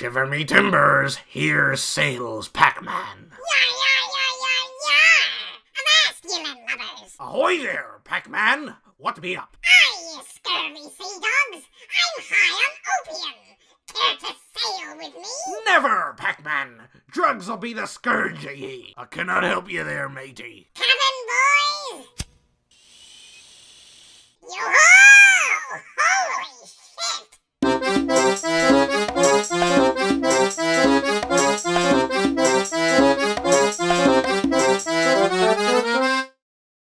Shiver me timbers, here sails Pac-Man. Yeah, yeah, yeah, yeah, yeah! Masculine masculine lovers! Ahoy there, Pac-Man! What be up? Aye, you scurvy sea dogs! I'm high on opium! Care to sail with me? Never, Pac-Man! Drugs'll be the scourge of ye. I cannot help you there, matey. Cabin boys!